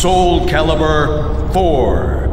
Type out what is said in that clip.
Soul Calibur 4.